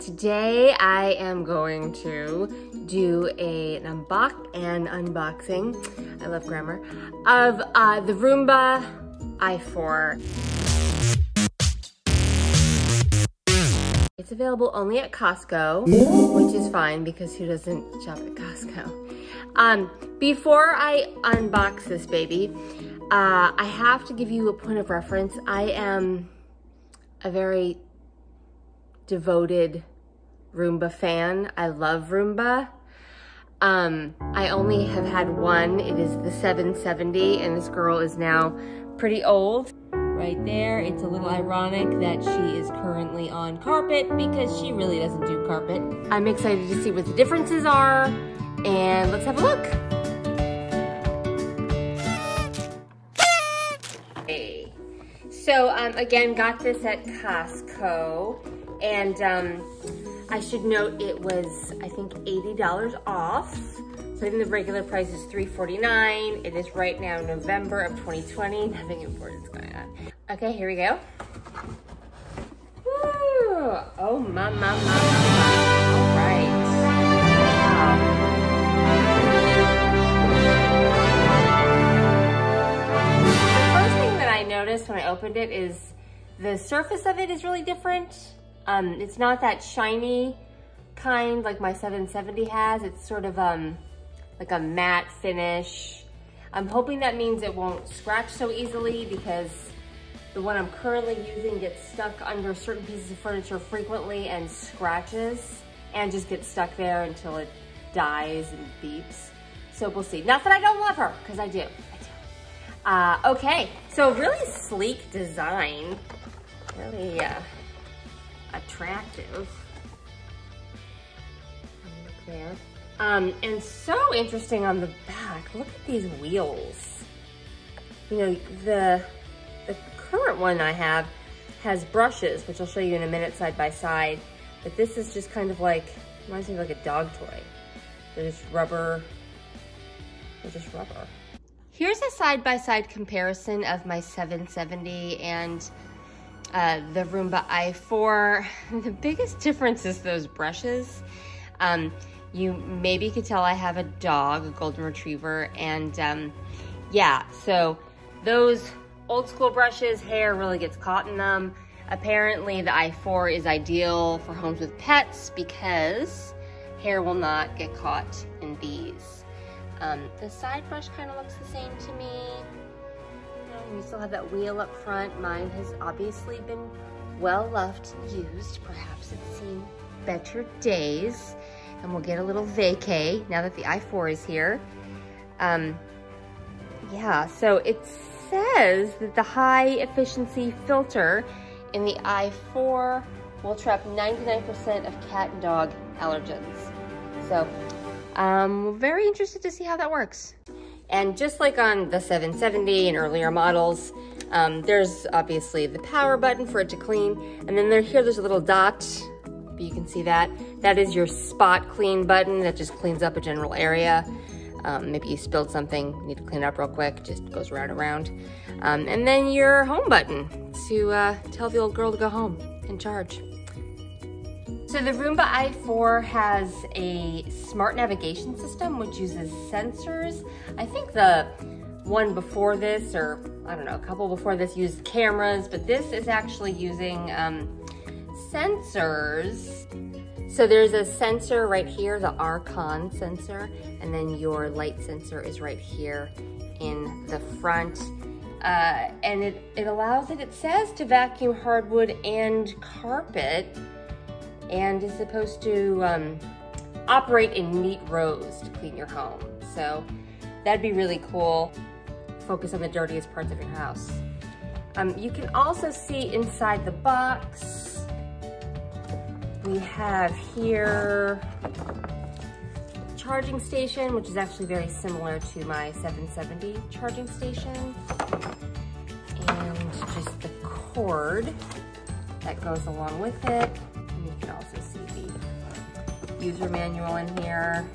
Today I am going to do a, an unbox and unboxing, I love grammar, of uh, the Roomba i4. It's available only at Costco, which is fine because who doesn't shop at Costco? Um, before I unbox this baby, uh, I have to give you a point of reference. I am a very devoted Roomba fan. I love Roomba. Um, I only have had one. It is the 770 and this girl is now pretty old. Right there, it's a little ironic that she is currently on carpet because she really doesn't do carpet. I'm excited to see what the differences are and let's have a look. So um, again, got this at Costco and um, I should note it was, I think, $80 off. So I think the regular price is 349. It is right now November of 2020. Nothing important is going on. Okay, here we go. Woo! Oh, my, my, my, my. All right. Wow. The first thing that I noticed when I opened it is the surface of it is really different. Um, it's not that shiny kind like my 770 has. It's sort of um, like a matte finish. I'm hoping that means it won't scratch so easily because the one I'm currently using gets stuck under certain pieces of furniture frequently and scratches and just gets stuck there until it dies and beeps. So we'll see. Not that I don't love her, because I do. I do. Uh, okay, so really sleek design. Really, uh, attractive. there. Um, and so interesting on the back. Look at these wheels. You know, the, the current one I have has brushes, which I'll show you in a minute side by side. But this is just kind of like, reminds me of like a dog toy. They're just rubber, they're just rubber. Here's a side-by-side -side comparison of my 770 and uh, the Roomba i4. The biggest difference is those brushes. Um, you maybe could tell I have a dog, a golden retriever, and um, yeah, so those old school brushes, hair really gets caught in them. Apparently the i4 is ideal for homes with pets because hair will not get caught in these. Um, the side brush kind of looks the same to me. We still have that wheel up front. Mine has obviously been well left used. Perhaps it's seen better days. And we'll get a little vacay now that the i4 is here. Um, yeah, so it says that the high efficiency filter in the i4 will trap 99% of cat and dog allergens. So um, very interested to see how that works. And just like on the 770 and earlier models, um, there's obviously the power button for it to clean. And then there, here there's a little dot, you can see that. That is your spot clean button that just cleans up a general area. Um, maybe you spilled something, need to clean it up real quick, just goes right around. Um, and then your home button to uh, tell the old girl to go home and charge. So the Roomba i4 has a smart navigation system which uses sensors. I think the one before this, or I don't know, a couple before this used cameras, but this is actually using um, sensors. So there's a sensor right here, the Archon sensor, and then your light sensor is right here in the front. Uh, and it, it allows it, it says to vacuum hardwood and carpet, and is supposed to um, operate in neat rows to clean your home. So that'd be really cool. Focus on the dirtiest parts of your house. Um, you can also see inside the box, we have here charging station, which is actually very similar to my 770 charging station. And just the cord that goes along with it user manual in here.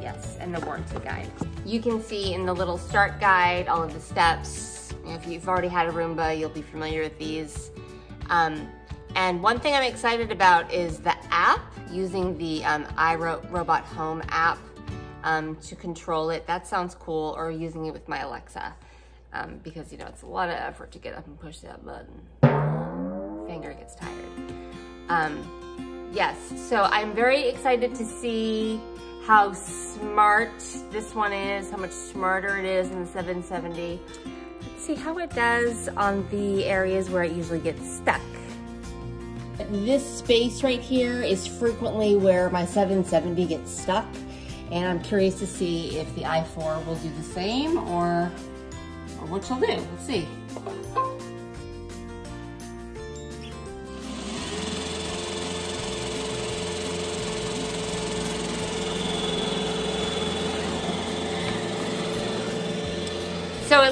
Yes, and the warranty guide. You can see in the little start guide all of the steps. If you've already had a Roomba, you'll be familiar with these. Um, And one thing I'm excited about is the app, using the um, iRobot Home app um, to control it. That sounds cool, or using it with my Alexa. Um, because, you know, it's a lot of effort to get up and push that button. Finger gets tired. Um, yes, so I'm very excited to see how smart this one is, how much smarter it is in the 770. Let's see how it does on the areas where it usually gets stuck. This space right here is frequently where my 770 gets stuck. And I'm curious to see if the i4 will do the same or, or what she'll do. Let's see.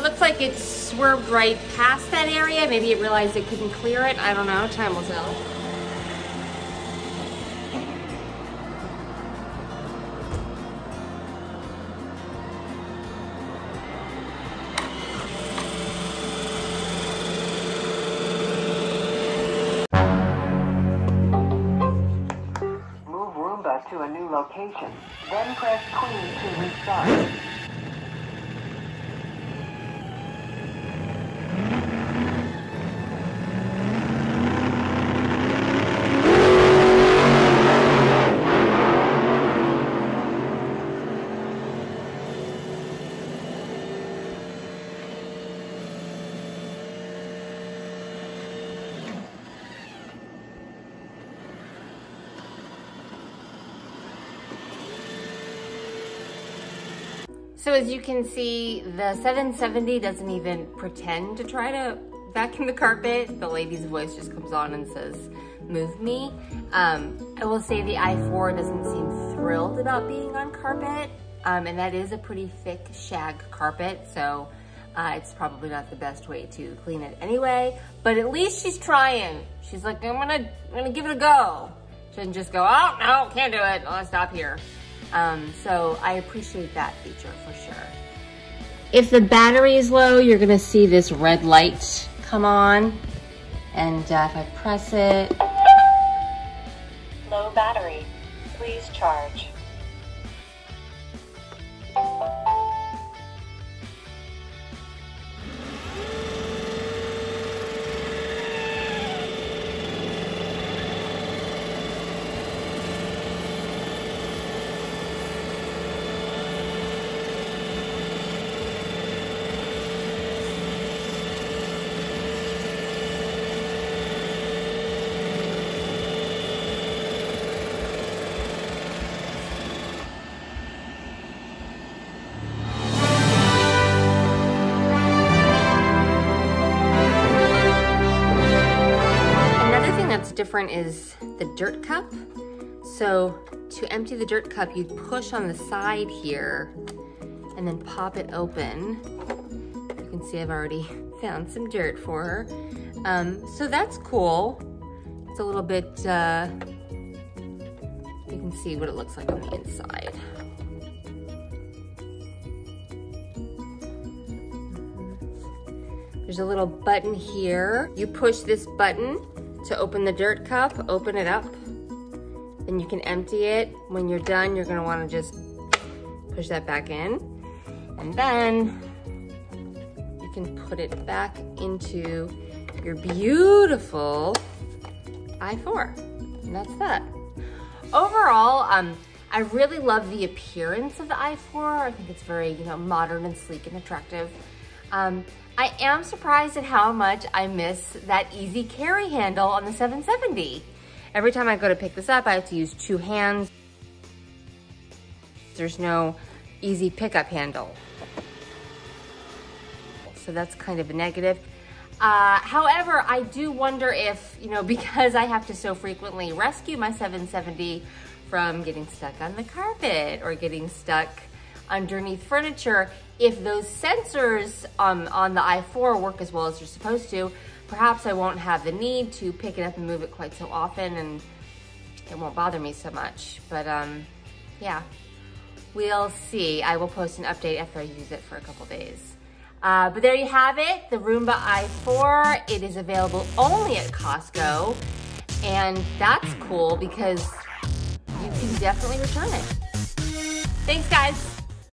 It looks like it swerved right past that area. Maybe it realized it couldn't clear it. I don't know. Time will tell. Move Roomba to a new location, then press Clean to restart. So as you can see, the 770 doesn't even pretend to try to vacuum the carpet. The lady's voice just comes on and says, move me. Um, I will say the i4 doesn't seem thrilled about being on carpet. Um, and that is a pretty thick shag carpet. So uh, it's probably not the best way to clean it anyway, but at least she's trying. She's like, I'm gonna, I'm gonna give it a go. Doesn't just go, oh, no, can't do it. I'll stop here. Um, so I appreciate that feature for sure. If the battery is low, you're gonna see this red light come on. And uh, if I press it, Low battery. Please charge. Different is the dirt cup. So to empty the dirt cup, you push on the side here and then pop it open. You can see I've already found some dirt for her. Um, so that's cool. It's a little bit, uh, you can see what it looks like on the inside. There's a little button here. You push this button to open the dirt cup, open it up, then you can empty it. When you're done, you're gonna wanna just push that back in. And then you can put it back into your beautiful i4. And that's that. Overall, um, I really love the appearance of the i4. I think it's very, you know, modern and sleek and attractive. Um, I am surprised at how much I miss that easy carry handle on the 770. Every time I go to pick this up, I have to use two hands. There's no easy pickup handle. So that's kind of a negative. Uh, however, I do wonder if, you know, because I have to so frequently rescue my 770 from getting stuck on the carpet or getting stuck underneath furniture, if those sensors um, on the i4 work as well as they're supposed to, perhaps I won't have the need to pick it up and move it quite so often and it won't bother me so much. But um, yeah, we'll see. I will post an update after I use it for a couple days. Uh, but there you have it, the Roomba i4. It is available only at Costco. And that's cool because you can definitely return it. Thanks, guys.